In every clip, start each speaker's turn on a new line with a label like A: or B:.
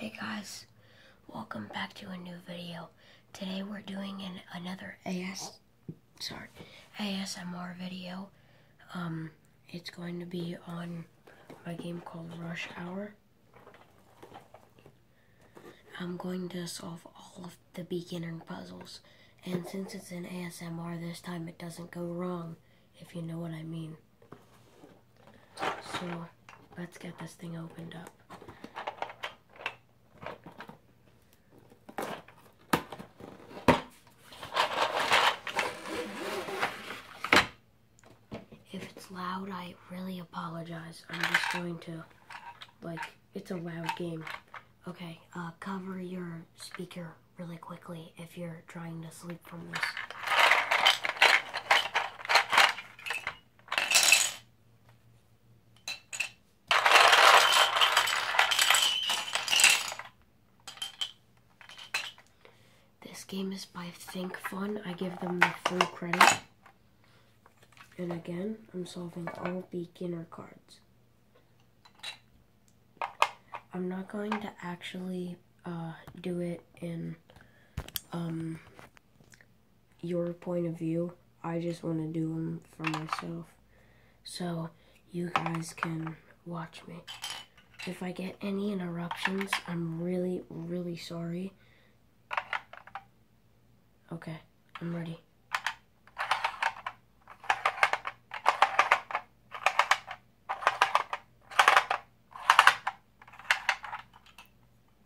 A: Hey guys, welcome back to a new video. Today we're doing an, another AS, sorry, ASMR video. Um, it's going to be on my game called Rush Hour. I'm going to solve all of the beginner puzzles, and since it's an ASMR this time, it doesn't go wrong, if you know what I mean. So, let's get this thing opened up. If it's loud, Really apologize. I'm just going to, like, it's a loud game. Okay, uh, cover your speaker really quickly if you're trying to sleep from this. This game is by ThinkFun. I give them the full credit. And again, I'm solving all beginner cards. I'm not going to actually uh, do it in um, your point of view. I just want to do them for myself. So you guys can watch me. If I get any interruptions, I'm really, really sorry. Okay, I'm ready.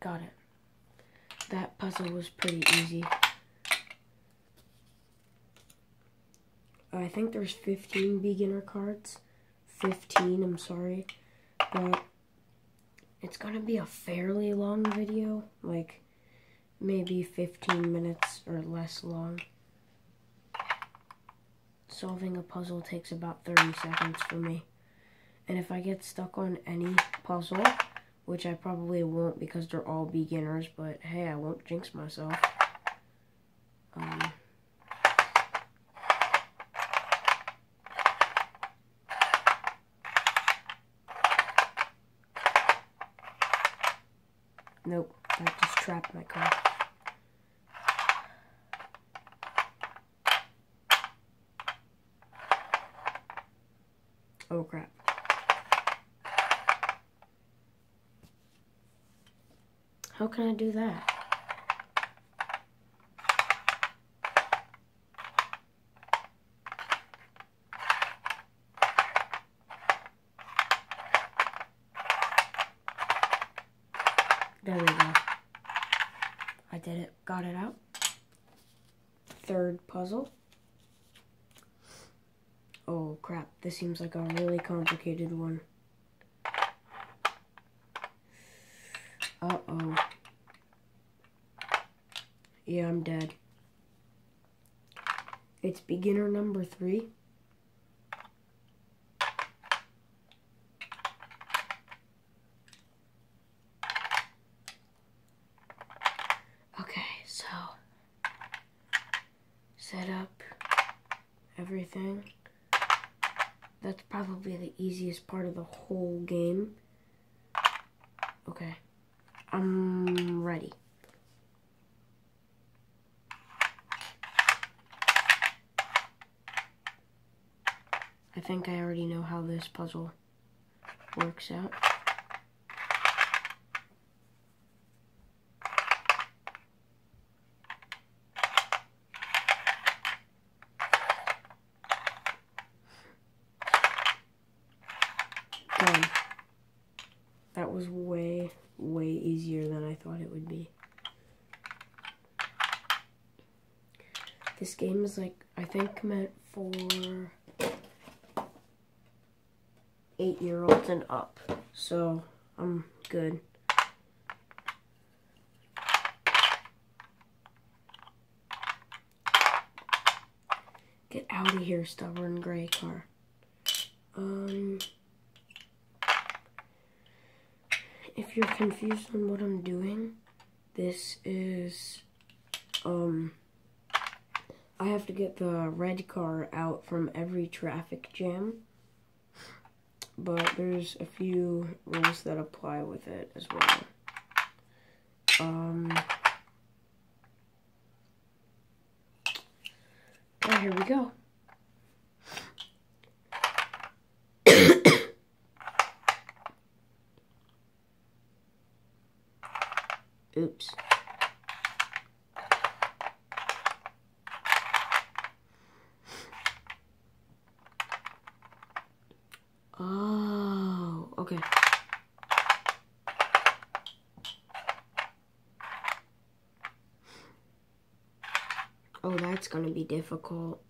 A: Got it. That puzzle was pretty easy. I think there's 15 beginner cards. 15, I'm sorry. But it's gonna be a fairly long video. Like, maybe 15 minutes or less long. Solving a puzzle takes about 30 seconds for me. And if I get stuck on any puzzle, which I probably won't because they're all beginners, but hey, I won't jinx myself. Um, nope, that just trapped my car. Oh crap. How can I do that? There we go. I did it. Got it out. Third puzzle. Oh crap, this seems like a really complicated one. Yeah, I'm dead. It's beginner number three. Okay, so set up everything. That's probably the easiest part of the whole game. Okay. I'm ready. Think I already know how this puzzle works out. Done. That was way, way easier than I thought it would be. This game is like, I think meant for eight year olds and up. So, I'm good. Get out of here, stubborn gray car. Um... if you're confused on what I'm doing, this is, um, I have to get the red car out from every traffic jam, but there's a few rules that apply with it as well. Um. Oh, here we go. Oops. Oh, okay. Oh, that's gonna be difficult.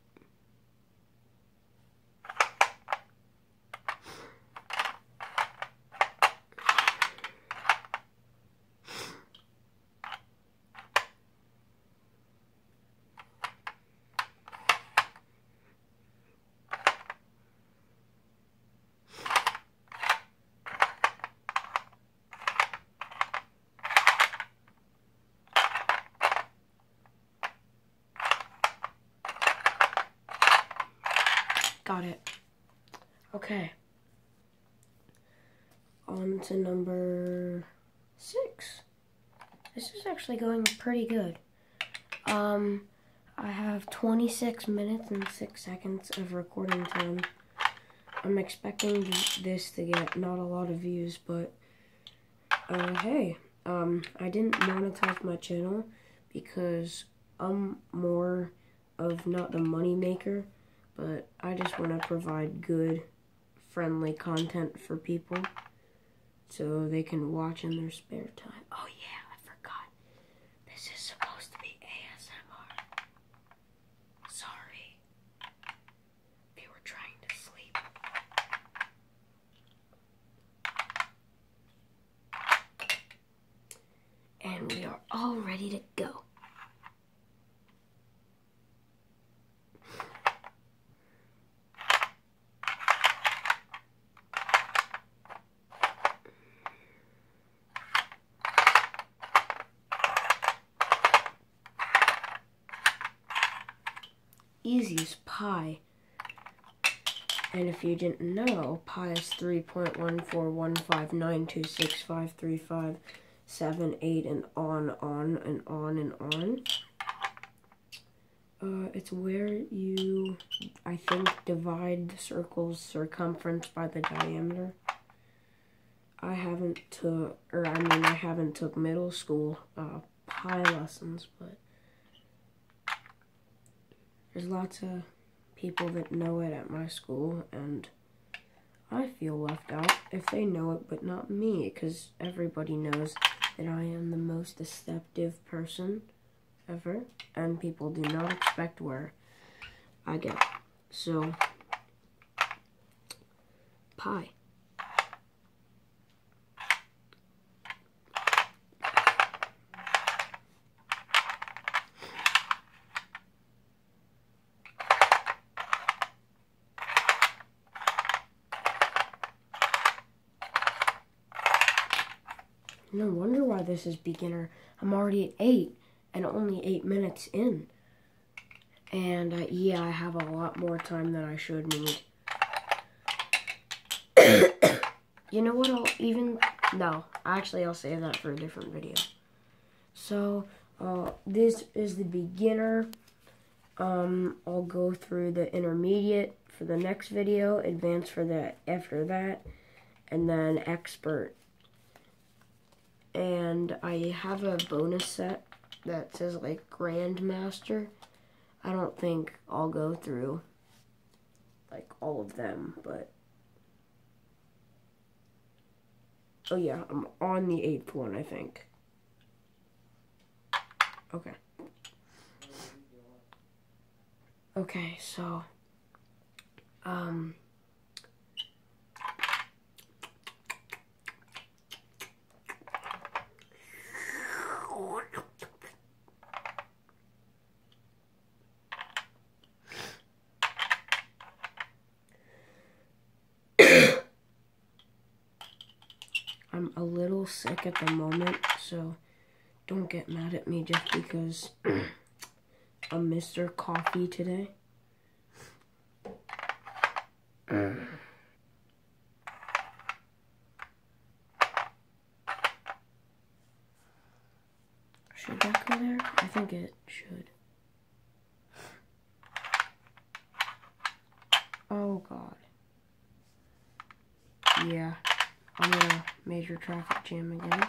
A: Got it. Okay. On to number six. This is actually going pretty good. Um, I have 26 minutes and 6 seconds of recording time. I'm expecting this to get not a lot of views, but uh, hey, um, I didn't monetize my channel because I'm more of not the money maker but I just want to provide good, friendly content for people so they can watch in their spare time. Oh yeah, I forgot. This is supposed to be ASMR. Sorry. They were trying to sleep. And we are all ready to go. easy as pi. And if you didn't know, pi is 3.14159265357, and on, on, and on, and on. Uh, it's where you, I think, divide the circle's circumference by the diameter. I haven't took, or I mean, I haven't took middle school uh, pi lessons, but there's lots of people that know it at my school, and I feel left out if they know it, but not me, because everybody knows that I am the most deceptive person ever, and people do not expect where I get. So, pi. No wonder why this is beginner. I'm already at 8 and only 8 minutes in. And uh, yeah, I have a lot more time than I should need. you know what, I'll even... No, actually I'll save that for a different video. So, uh, this is the beginner. Um, I'll go through the intermediate for the next video, advanced for the after that, and then expert and I have a bonus set that says like Grandmaster. I don't think I'll go through like all of them, but oh yeah, I'm on the eighth one, I think. Okay. Okay, so um I'm a little at the moment, so don't get mad at me just because I'm Mr. Coffee today. Uh. Should that go there? I think it should. Oh god. Yeah, I'm in a major traffic jam again.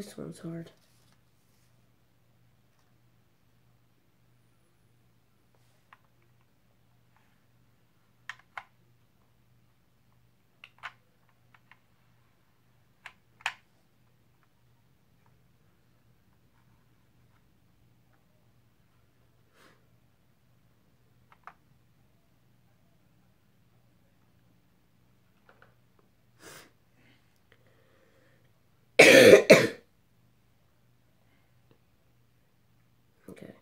A: This one's hard. Okay.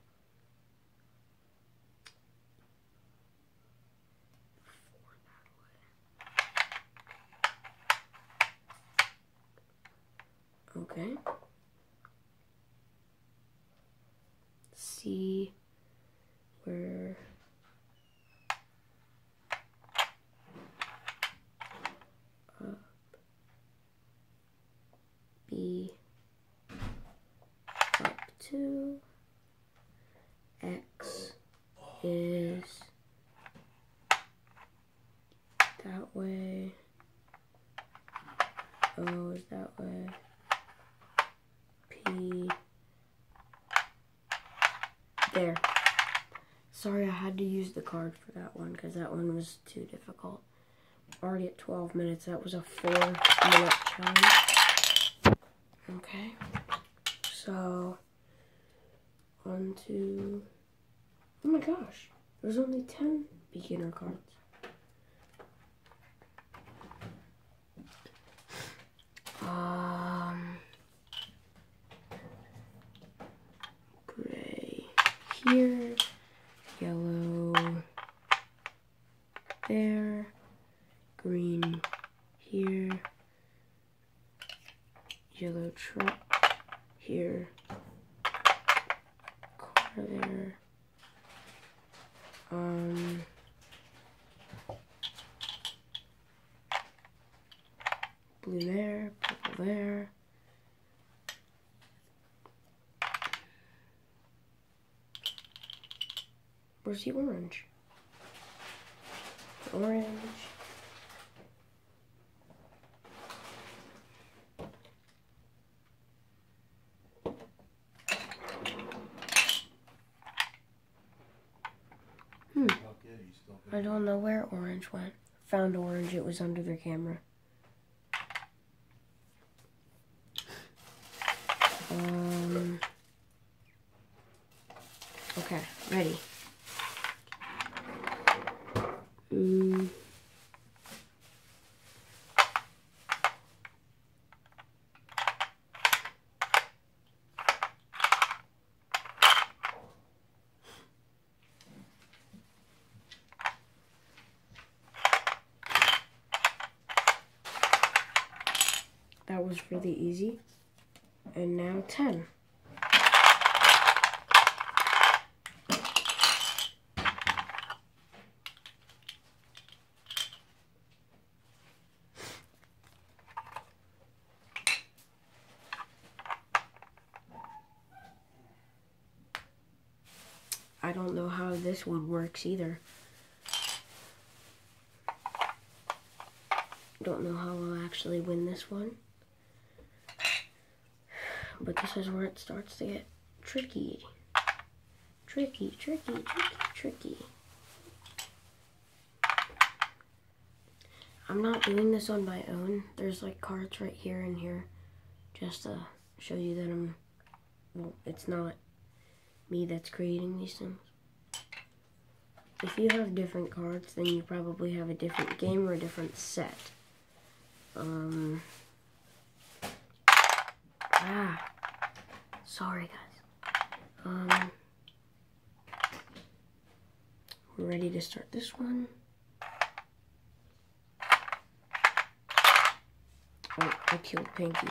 A: Okay. See where up B up to X is that way. O is that way. P. There. Sorry, I had to use the card for that one because that one was too difficult. Already at 12 minutes. That was a four minute challenge. Okay. So, one, two. Oh my gosh. There's only 10 beginner cards. Um, gray here, yellow there, green here, yellow truck here, car there, um, blue there, purple there. Where's the orange? The orange. I don't know where orange went. Found orange, it was under the camera. Um, okay, ready. That was really easy. And now 10. I don't know how this one works either. Don't know how I'll actually win this one. But this is where it starts to get tricky. Tricky, tricky, tricky, tricky. I'm not doing this on my own. There's like cards right here and here just to show you that I'm, well, it's not me that's creating these things. If you have different cards, then you probably have a different game or a different set. Um, ah, sorry guys. Um, we're ready to start this one. Oh, I killed Pinky.